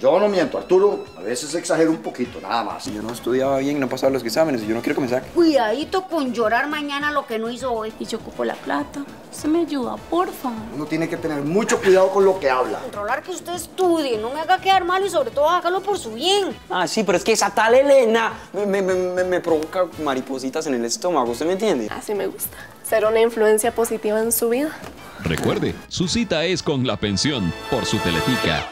yo no miento, Arturo. A veces exagero un poquito, nada más. Yo no estudiaba bien, no pasaba los exámenes y yo no quiero que me saquen. Cuidadito con llorar mañana lo que no hizo hoy. Y yo ocupo la plata. Usted me ayuda, porfa. Uno tiene que tener mucho cuidado con lo que habla. Controlar que usted estudie, no me haga quedar mal y sobre todo hágalo por su bien. Ah, sí, pero es que esa tal Elena me, me- me- me provoca maripositas en el estómago, ¿usted me entiende? Ah, Así me gusta. Ser una influencia positiva en su vida. Recuerde, su cita es con la pensión por su Teletica.